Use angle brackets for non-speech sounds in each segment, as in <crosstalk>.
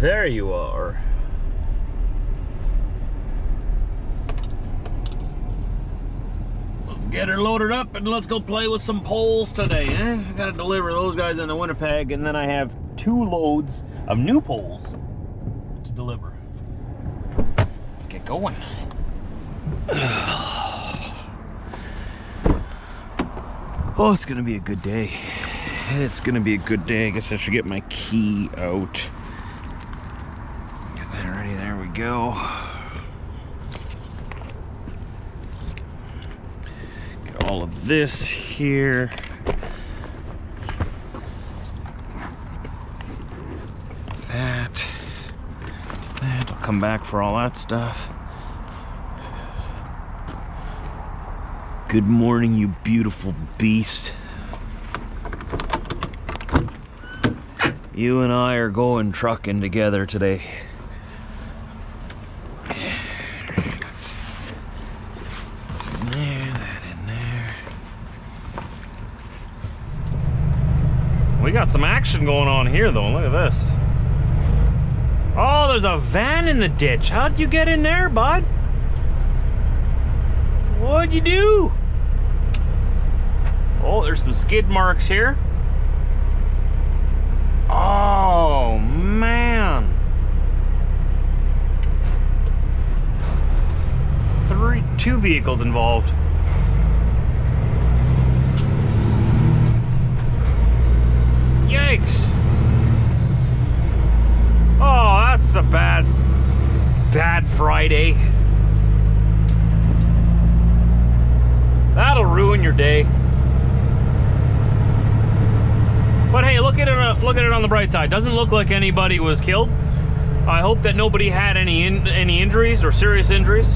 There you are. Let's get her loaded up and let's go play with some poles today, eh? I gotta deliver those guys into Winnipeg and then I have two loads of new poles to deliver. Let's get going. <sighs> Oh, it's gonna be a good day. It's gonna be a good day. I guess I should get my key out. Get that ready. There we go. Get all of this here. That. That. I'll come back for all that stuff. Good morning, you beautiful beast. You and I are going trucking together today. That's in there, that in there. We action going on here though. Look at this. Oh, there's a van in the ditch. How'd you get in there, bud? What'd you do? Oh, there's some skid marks here. Oh, man. Three, two vehicles involved. Yikes. Oh, that's a bad, bad Friday. That'll ruin your day. But hey, look at it. uh, Look at it on the bright side. Doesn't look like anybody was killed. I hope that nobody had any in, any injuries or serious injuries.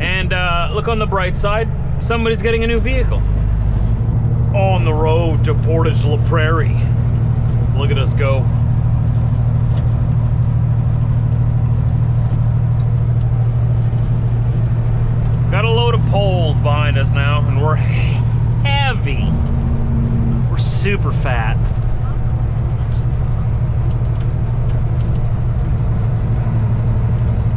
And uh, look on the bright side. Somebody's getting a new vehicle on the road to Portage La Prairie. Look at us go. Got a load of poles behind us now, and we're heavy. We're super fat.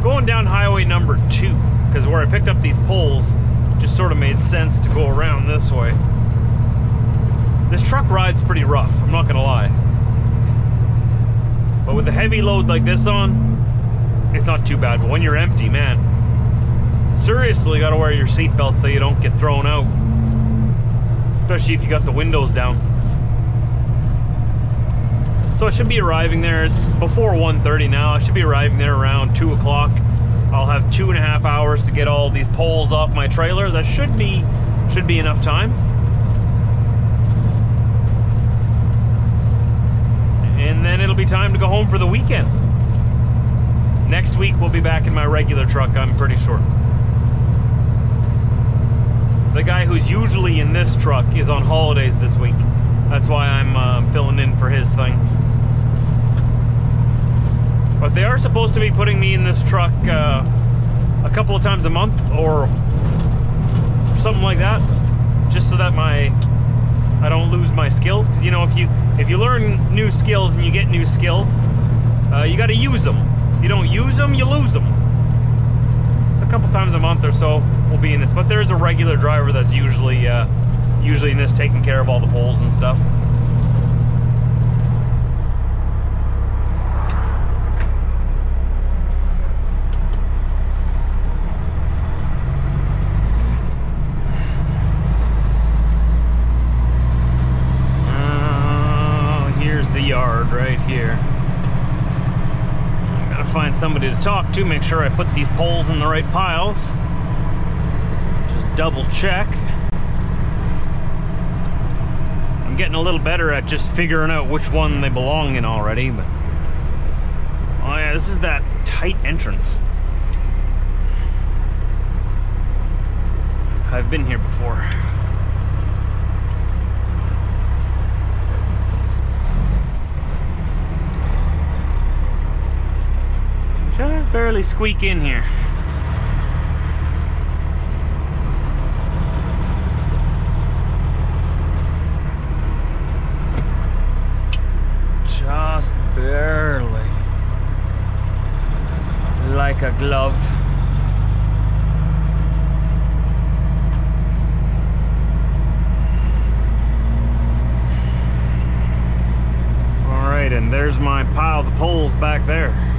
Going down highway number two, because where I picked up these poles just sort of made sense to go around this way. This truck ride's pretty rough, I'm not gonna lie. But with a heavy load like this on, it's not too bad. But when you're empty, man, seriously got to wear your seatbelt so you don't get thrown out. Especially if you got the windows down. So I should be arriving there. It's before 1.30 now. I should be arriving there around 2 o'clock. I'll have two and a half hours to get all these poles off my trailer. That should be should be enough time. And then it'll be time to go home for the weekend. Next week we'll be back in my regular truck, I'm pretty sure. The guy who's usually in this truck is on holidays this week. That's why I'm uh, filling in for his thing. But they are supposed to be putting me in this truck uh, a couple of times a month or something like that, just so that my I don't lose my skills. Because you know, if you if you learn new skills and you get new skills, uh, you got to use them. If you don't use them, you lose them. So a couple times a month or so we'll be in this. But there's a regular driver that's usually uh, usually in this taking care of all the poles and stuff. Oh, here's the yard right here. I gotta find somebody to talk to, make sure I put these poles in the right piles. Just double check. I'm getting a little better at just figuring out which one they belong in already, but. Oh, yeah, this is that tight entrance. I've been here before. Just barely squeak in here. Just barely. like a glove. All right, and there's my piles of poles back there.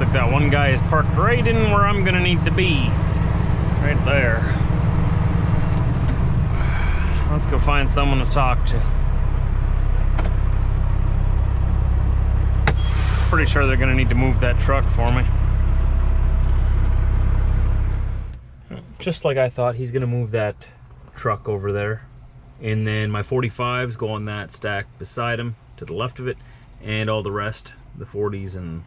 Like that one guy is parked right in where I'm gonna need to be. Right there. Let's go find someone to talk to. Pretty sure they're gonna need to move that truck for me. Just like I thought, he's gonna move that truck over there. And then my 45s go on that stack beside him to the left of it. And all the rest, the 40s and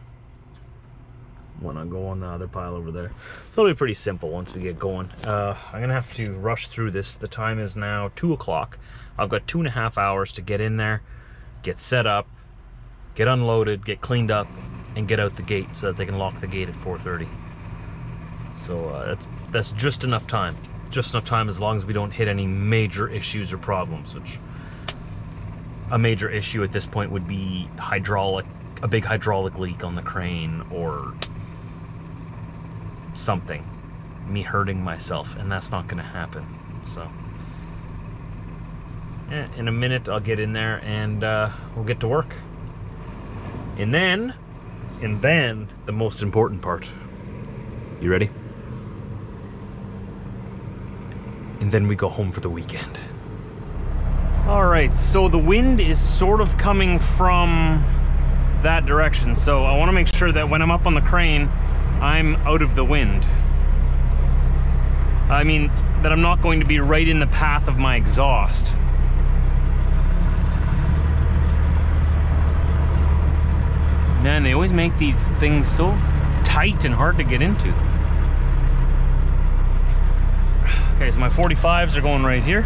whatnot, go on the other pile over there. So it'll be pretty simple once we get going. Uh, I'm gonna have to rush through this. The time is now two o'clock. I've got two and a half hours to get in there, get set up, get unloaded, get cleaned up, and get out the gate so that they can lock the gate at 4.30. So uh, that's, that's just enough time. Just enough time as long as we don't hit any major issues or problems, which a major issue at this point would be hydraulic, a big hydraulic leak on the crane or something. Me hurting myself, and that's not gonna happen. So, yeah, in a minute I'll get in there and uh, we'll get to work. And then, and then the most important part. You ready? And then we go home for the weekend. All right, so the wind is sort of coming from that direction. So I wanna make sure that when I'm up on the crane, I'm out of the wind. I mean, that I'm not going to be right in the path of my exhaust. Man, they always make these things so tight and hard to get into. Okay, so my 45s are going right here.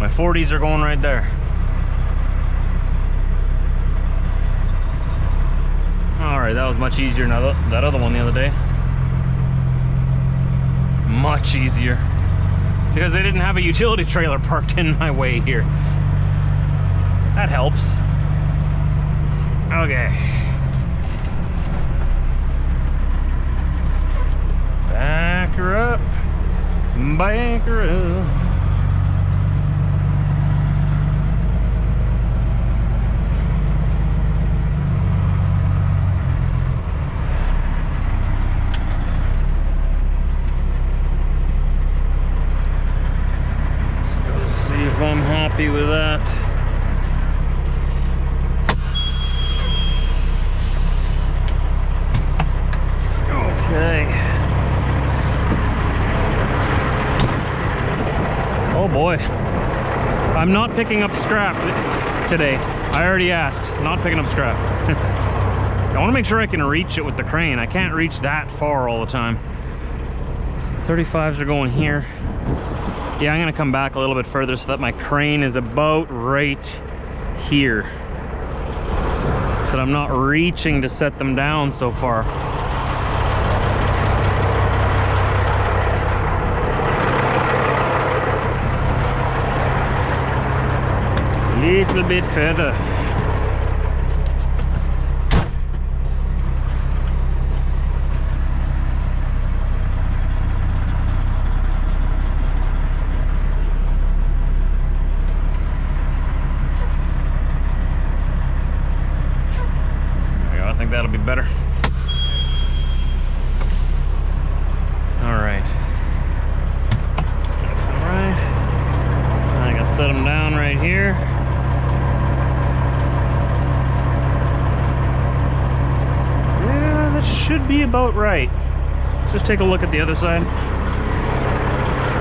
My 40s are going right there. All right, that was much easier than that other one the other day. Much easier. Because they didn't have a utility trailer parked in my way here. That helps. Okay. Back her up. Back her up. Let's go see if I'm happy with that. Okay. Oh boy. I'm not picking up scrap today. I already asked. Not picking up scrap. <laughs> I want to make sure I can reach it with the crane. I can't reach that far all the time. So 35s are going here. Yeah, I'm gonna come back a little bit further so that my crane is about right here. So that I'm not reaching to set them down so far. Little bit further. There we go, I think that'll be better. All right. All right. I gotta set them down right here. Yeah, that should be about right. Let's just take a look at the other side.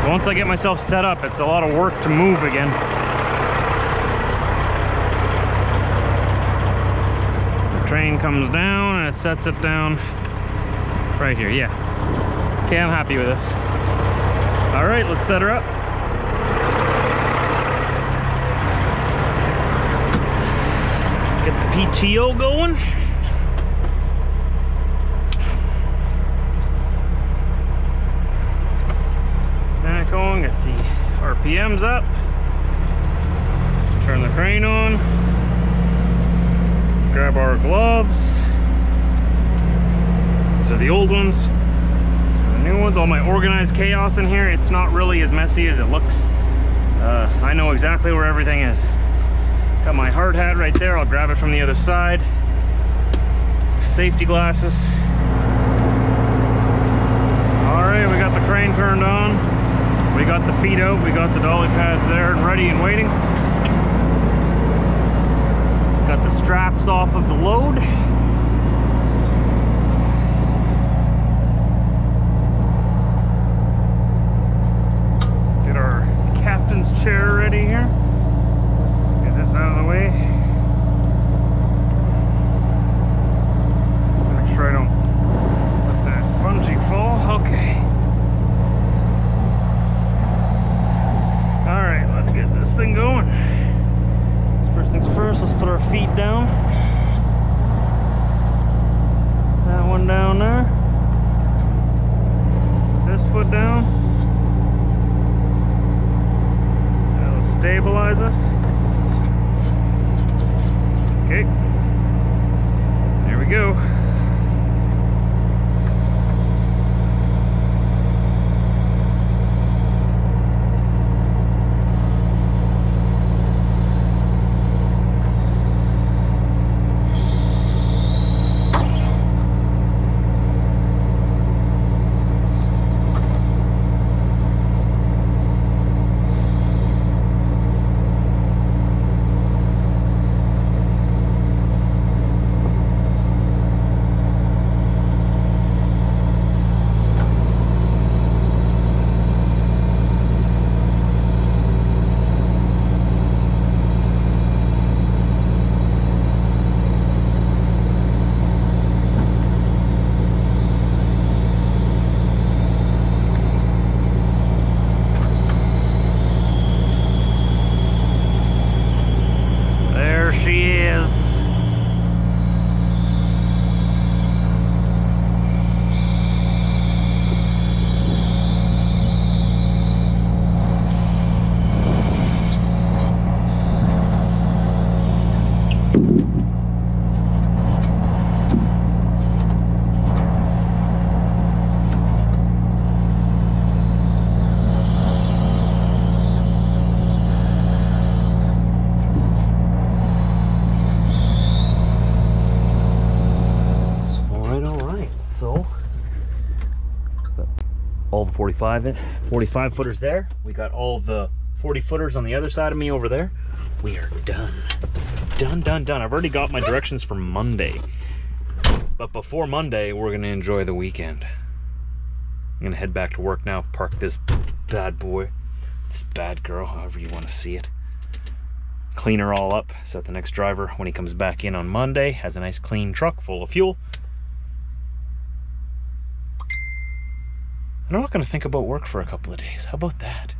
So once I get myself set up, it's a lot of work to move again. The train comes down and it sets it down right here, yeah. Okay, I'm happy with this. All right, let's set her up. Get the PTO going. Back on, get the RPMs up. Turn the crane on. grab our gloves. These are the old ones. The new ones, all my organized chaos in here. It's not really as messy as it looks. Uh, I know exactly where everything is. Got my hard hat right there. I'll grab it from the other side. Safety glasses. All right, we got the crane turned on. We got the feet out. We got the dolly pads there and ready and waiting. Got the straps off of the load. Get our captain's chair ready here. Get this out of the way. Make sure I don't let that bungee fall. Okay. All right, let's get this thing going. First things first, let's put our feet down. That one down there. This foot down. That'll stabilize us. Okay. There we go. There she is. All right, all right. So, all the 45 in, 45 footers there. We got all the 40 footers on the other side of me over there. We are done. Done, done, done. I've already got my directions for Monday. But before Monday, we're to enjoy the weekend. I'm to head back to work now, park this bad boy, this bad girl, however you want to see it. Clean her all up so that the next driver, when he comes back in on Monday, has a nice clean truck full of fuel. And I'm not going to think about work for a couple of days. How about that?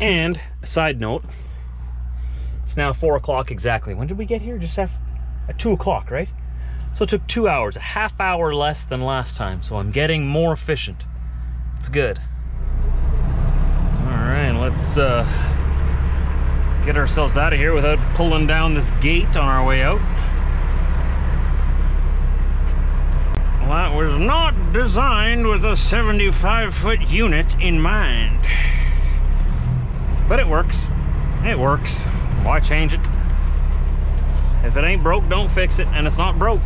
And a side note, it's now four o'clock exactly. When did we get here? Just at, two o'clock, right? So it took two hours, a half hour less than last time. So I'm getting more efficient. It's good. All right, let's uh, get ourselves out of here without pulling down this gate on our way out. That was not designed with a 75 foot unit in mind. But it works. It works. Why change it? If it ain't broke, don't fix it. And it's not broke.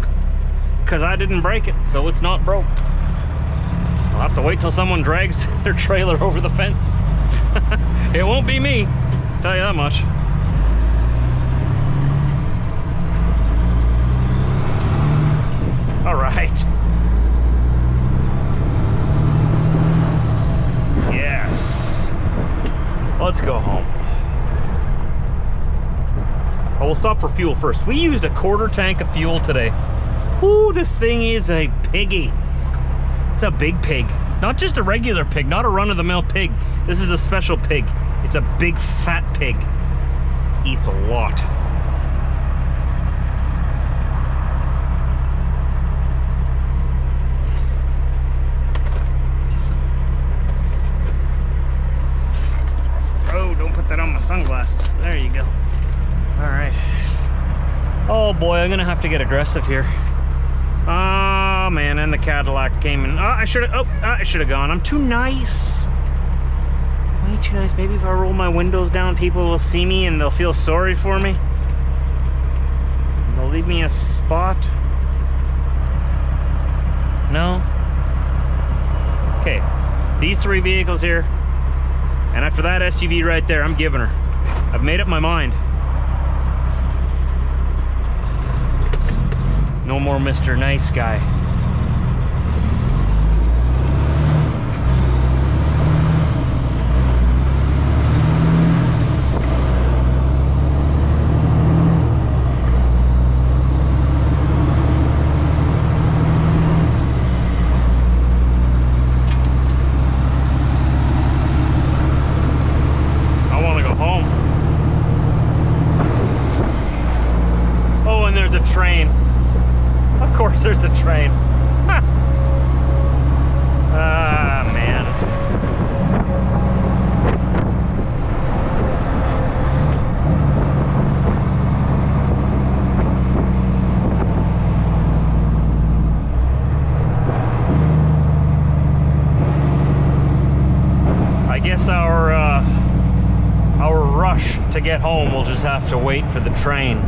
Because I didn't break it, so it's not broke. I'll have to wait till someone drags <laughs> their trailer over the fence. <laughs> it won't be me, tell you that much. All right. Let's go home. Oh, we'll stop for fuel first. We used a quarter tank of fuel today. Ooh, this thing is a piggy. It's a big pig. It's not just a regular pig, not a run-of-the-mill pig. This is a special pig. It's a big fat pig. Eats a lot. Oh, don't put that on my sunglasses. There you go. All right. Oh boy, I'm gonna have to get aggressive here. Oh man, and the Cadillac came in. Ah, oh, ah, I should have. Oh, I should have gone. I'm too nice. Way too nice. Maybe if I roll my windows down, people will see me and they'll feel sorry for me. They'll leave me a spot. No. Okay, these three vehicles here, and after that SUV right there, I'm giving her. I've made up my mind. No more Mr. Nice Guy. I want to go home. Oh, and there's a train. Of course there's a train. Ha. Ah, man. I guess our uh, our rush to get home will just have to wait for the train.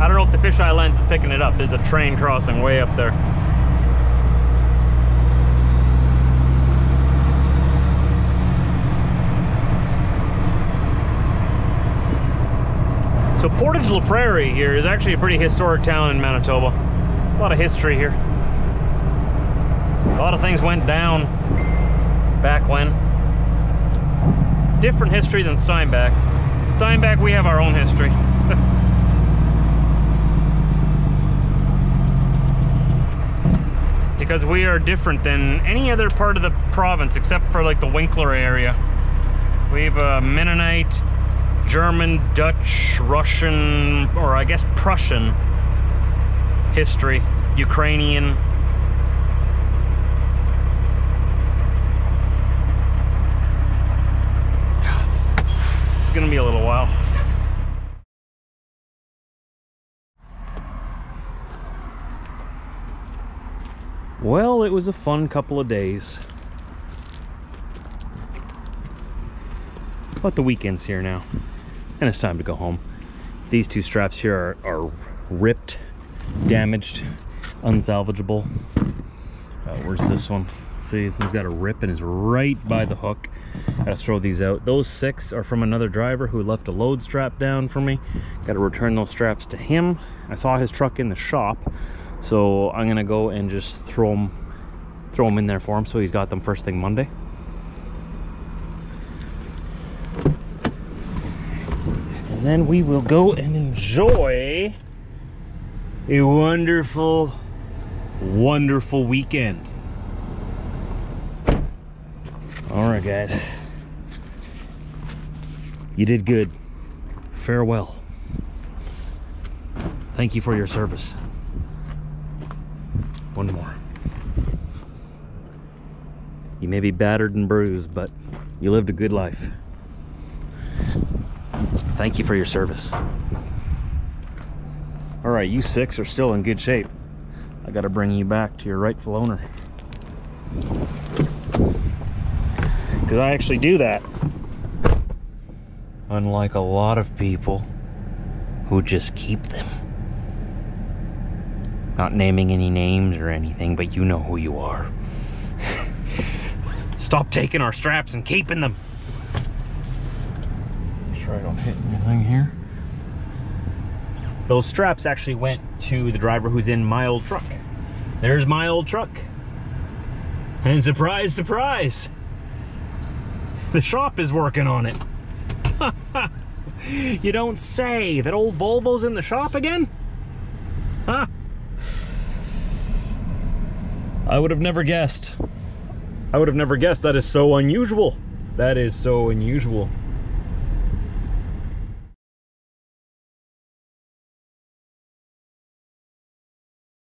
I don't know if the fisheye lens is picking it up. There's a train crossing way up there. So Portage La Prairie here is actually a pretty historic town in Manitoba. A lot of history here. A lot of things went down back when. Different history than Steinbach. Steinbach, we have our own history. <laughs> because we are different than any other part of the province except for like the Winkler area. We have a uh, Mennonite, German, Dutch, Russian, or I guess Prussian history, Ukrainian. It's gonna be a little while. Well, it was a fun couple of days. But the weekend's here now, and it's time to go home. These two straps here are, are ripped, damaged, unsalvageable. Uh, where's this one? See, this one's got a rip and is right by the hook. Gotta throw these out. Those six are from another driver who left a load strap down for me. Gotta return those straps to him. I saw his truck in the shop, so I'm gonna go and just throw them, throw them in there for him so he's got them first thing Monday. And then we will go and enjoy a wonderful, wonderful weekend. All right, guys. You did good. Farewell. Thank you for your service. One more. You may be battered and bruised, but you lived a good life. Thank you for your service. All right, you six are still in good shape. I got to bring you back to your rightful owner. Because I actually do that. Unlike a lot of people who just keep them. Not naming any names or anything, but you know who you are. <laughs> Stop taking our straps and keeping them. Make sure I don't hit anything here. Those straps actually went to the driver who's in my old truck. There's my old truck. And surprise, surprise, the shop is working on it. <laughs> you don't say. That old Volvo's in the shop again? Huh? I would have never guessed. I would have never guessed. That is so unusual. That is so unusual.